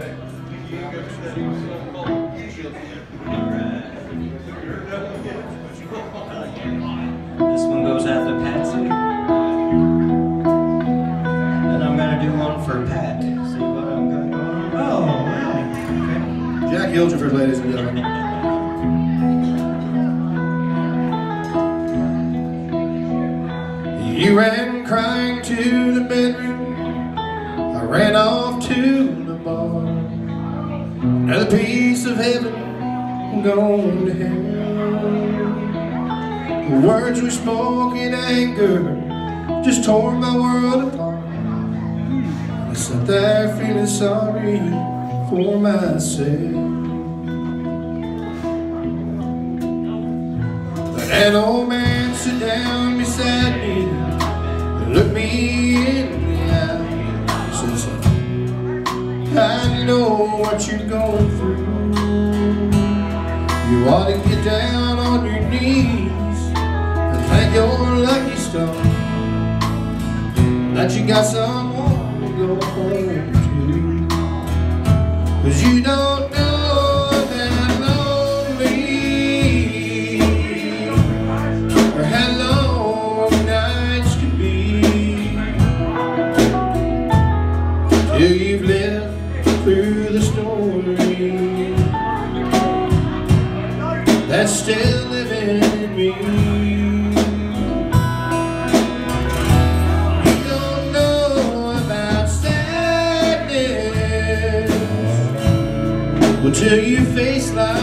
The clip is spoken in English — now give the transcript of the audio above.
This one goes out to Patsy. And I'm gonna do one for Pat. See what I'm going on. Oh, wow. Jack Hilgerford, ladies and gentlemen. You ran crying to the bedroom. Ran off to the bar. Another piece of heaven gone to hell. The words we spoke in anger just tore my world apart. I sat there feeling sorry for myself. But an old man sat down beside me I know what you're going through. You ought to get down on your knees and thank your lucky star that you got someone to go home that's still living in me. You don't know about sadness until you face life.